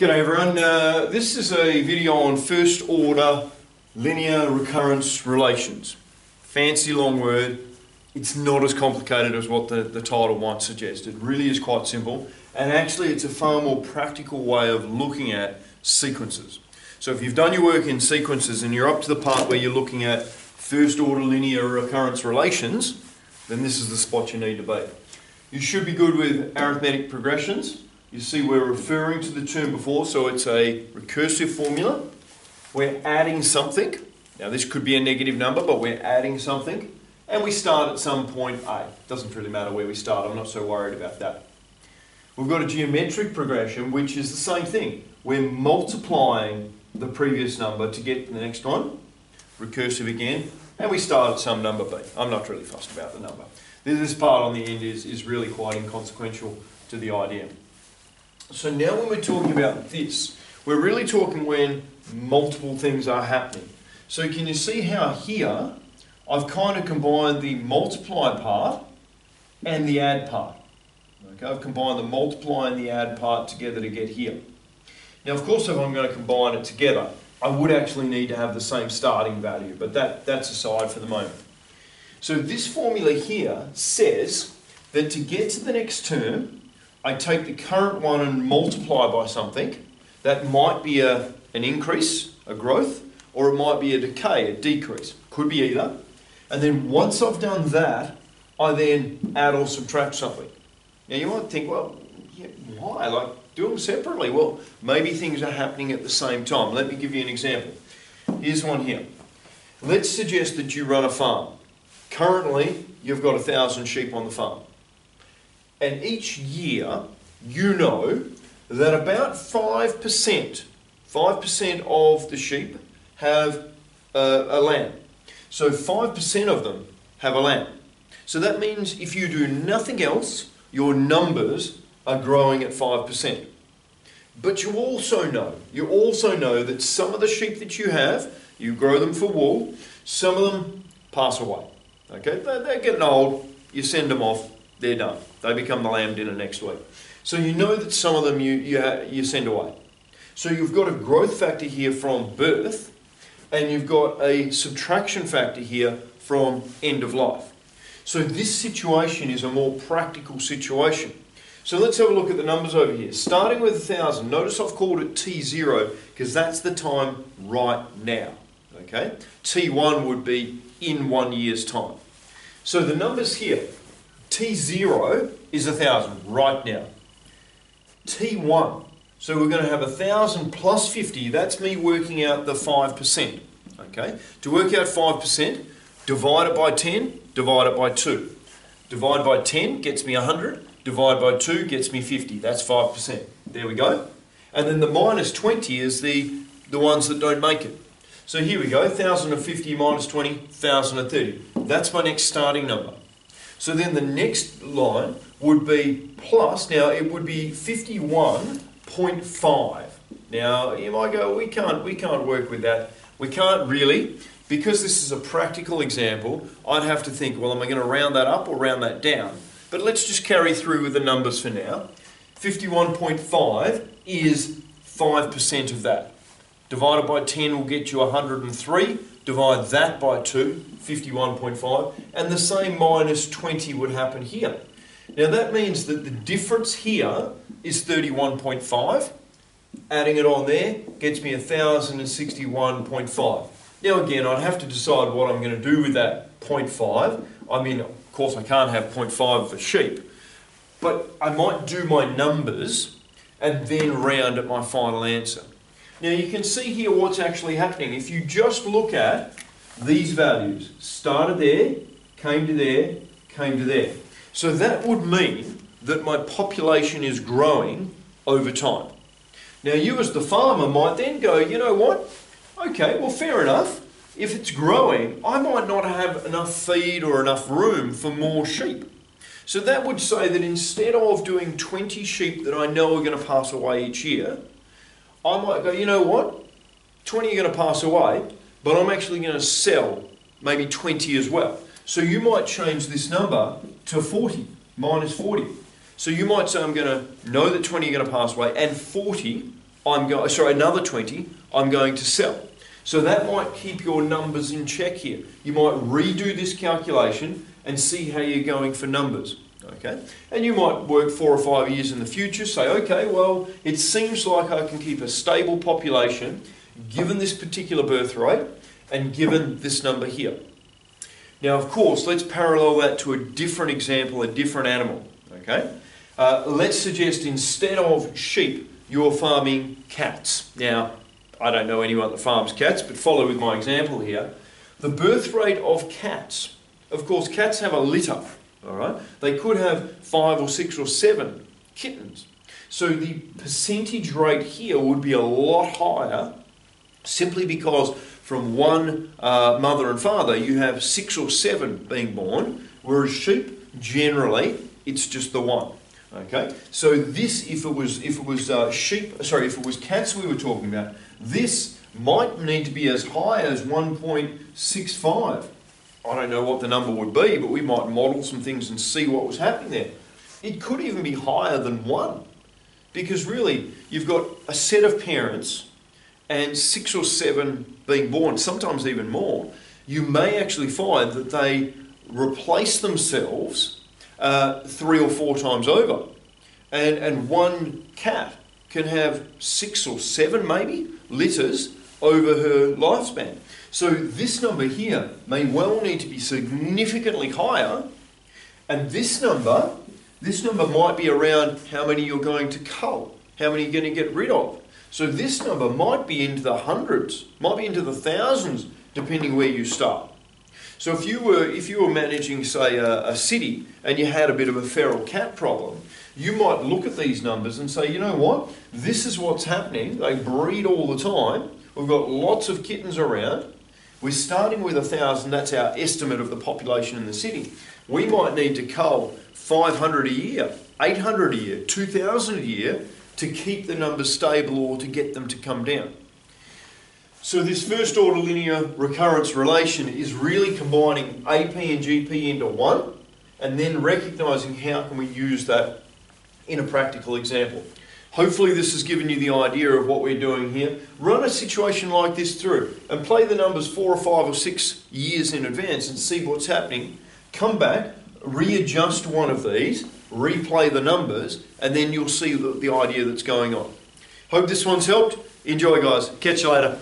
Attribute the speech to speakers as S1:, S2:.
S1: G'day everyone, uh, this is a video on first order linear recurrence relations. Fancy long word, it's not as complicated as what the, the title might suggest. It really is quite simple and actually it's a far more practical way of looking at sequences. So if you've done your work in sequences and you're up to the part where you're looking at first order linear recurrence relations, then this is the spot you need to be. You should be good with arithmetic progressions you see we're referring to the term before, so it's a recursive formula. We're adding something. Now this could be a negative number, but we're adding something. And we start at some point A. Doesn't really matter where we start, I'm not so worried about that. We've got a geometric progression, which is the same thing. We're multiplying the previous number to get the next one. Recursive again. And we start at some number B. I'm not really fussed about the number. This part on the end is, is really quite inconsequential to the idea. So now when we're talking about this, we're really talking when multiple things are happening. So can you see how here I've kind of combined the multiply part and the add part. Okay, I've combined the multiply and the add part together to get here. Now of course if I'm going to combine it together, I would actually need to have the same starting value, but that, that's aside for the moment. So this formula here says that to get to the next term, I take the current one and multiply by something, that might be a, an increase, a growth, or it might be a decay, a decrease. Could be either. And then once I've done that, I then add or subtract something. Now you might think, well, yeah, why? Like, do them separately. Well, maybe things are happening at the same time. Let me give you an example. Here's one here. Let's suggest that you run a farm. Currently, you've got a thousand sheep on the farm. And each year, you know that about 5%, 5% of the sheep have uh, a lamb. So 5% of them have a lamb. So that means if you do nothing else, your numbers are growing at 5%. But you also know, you also know that some of the sheep that you have, you grow them for wool, some of them pass away. Okay, they're getting old, you send them off, they're done. They become the lamb dinner next week. So you know that some of them you, you, you send away. So you've got a growth factor here from birth, and you've got a subtraction factor here from end of life. So this situation is a more practical situation. So let's have a look at the numbers over here. Starting with 1,000, notice I've called it T0 because that's the time right now. Okay, T1 would be in one year's time. So the numbers here, T0 is a 1,000 right now. T1, so we're going to have a 1,000 plus 50, that's me working out the 5%. Okay, to work out 5%, divide it by 10, divide it by 2. Divide by 10 gets me 100, divide by 2 gets me 50, that's 5%. There we go. And then the minus 20 is the, the ones that don't make it. So here we go, 1,050 minus 20, 1,030. That's my next starting number. So then the next line would be plus, now it would be 51.5. Now you might go, we can't, we can't work with that. We can't really, because this is a practical example, I'd have to think, well, am I going to round that up or round that down? But let's just carry through with the numbers for now. 51.5 is 5% of that. Divided by 10 will get you 103 divide that by 2, 51.5, and the same minus 20 would happen here. Now that means that the difference here is 31.5. Adding it on there gets me 1061.5. Now again, I'd have to decide what I'm going to do with that 0.5. I mean, of course I can't have 0.5 for sheep, but I might do my numbers and then round at my final answer. Now you can see here what's actually happening. If you just look at these values, started there, came to there, came to there. So that would mean that my population is growing over time. Now you as the farmer might then go, you know what? Okay, well fair enough. If it's growing, I might not have enough feed or enough room for more sheep. So that would say that instead of doing 20 sheep that I know are going to pass away each year, I might go, you know what? 20 are going to pass away, but I'm actually going to sell maybe 20 as well. So you might change this number to 40, minus 40. So you might say I'm going to know that 20 are going to pass away and 40 I'm going, sorry, another 20 I'm going to sell. So that might keep your numbers in check here. You might redo this calculation and see how you're going for numbers. Okay? And you might work four or five years in the future, say, okay, well, it seems like I can keep a stable population given this particular birth rate and given this number here. Now, of course, let's parallel that to a different example, a different animal. Okay? Uh, let's suggest instead of sheep, you're farming cats. Now, I don't know anyone that farms cats, but follow with my example here. The birth rate of cats, of course, cats have a litter, all right? They could have five or six or seven kittens. So the percentage rate here would be a lot higher simply because from one uh, mother and father you have six or seven being born, whereas sheep generally it's just the one. Okay, so this, if it was if it was uh, sheep, sorry, if it was cats we were talking about, this might need to be as high as 1.65. I don't know what the number would be, but we might model some things and see what was happening there. It could even be higher than one, because really you've got a set of parents and six or seven being born, sometimes even more. You may actually find that they replace themselves uh, three or four times over. And, and one cat can have six or seven, maybe, litters over her lifespan. So this number here may well need to be significantly higher, and this number, this number might be around how many you're going to cull, how many you're going to get rid of. So this number might be into the hundreds, might be into the thousands, depending where you start. So if you were if you were managing, say, a, a, city and you had a bit of a feral cat problem, you might look at these numbers and say, you know what, this is what's happening. They breed all the time. We've got lots of kittens around. We're starting with a thousand. That's our estimate of the population in the city. We might need to cull 500 a year, 800 a year, 2,000 a year to keep the numbers stable or to get them to come down. So this first order linear recurrence relation is really combining AP and GP into one and then recognizing how can we use that in a practical example. Hopefully this has given you the idea of what we're doing here. Run a situation like this through and play the numbers four or five or six years in advance and see what's happening. Come back, readjust one of these, replay the numbers, and then you'll see the, the idea that's going on. Hope this one's helped. Enjoy guys. Catch you later.